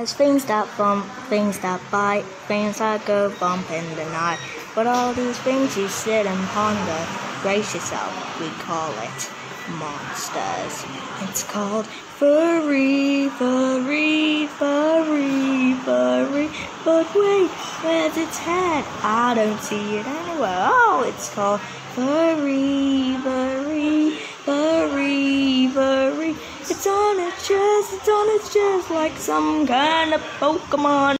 There's things that bump, things that bite, things that go bump in the night. But all these things you sit and ponder, brace yourself, we call it monsters. It's called furry, furry, furry, furry. But wait, where's its head? I don't see it anywhere. Oh, it's called furry, It's on its chest, it's on its chest like some kind of Pokemon.